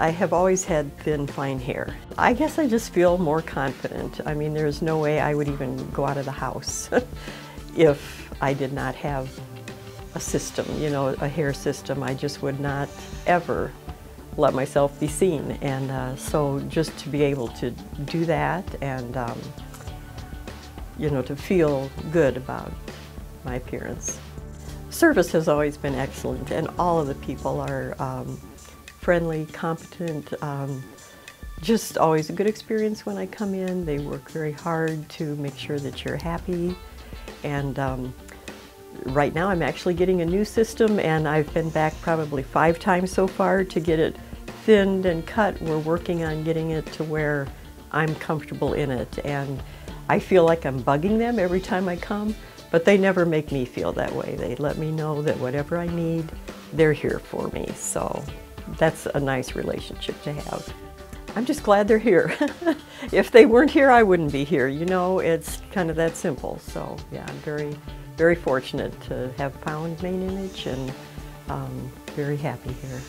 I have always had thin, fine hair. I guess I just feel more confident. I mean, there's no way I would even go out of the house if I did not have a system, you know, a hair system. I just would not ever let myself be seen. And uh, so just to be able to do that and, um, you know, to feel good about my appearance. Service has always been excellent and all of the people are um, friendly, competent, um, just always a good experience when I come in. They work very hard to make sure that you're happy and um, right now I'm actually getting a new system and I've been back probably five times so far to get it thinned and cut. We're working on getting it to where I'm comfortable in it and I feel like I'm bugging them every time I come, but they never make me feel that way. They let me know that whatever I need, they're here for me. So that's a nice relationship to have. I'm just glad they're here. if they weren't here, I wouldn't be here. You know, it's kind of that simple. So yeah, I'm very, very fortunate to have found Mane Image and um, very happy here.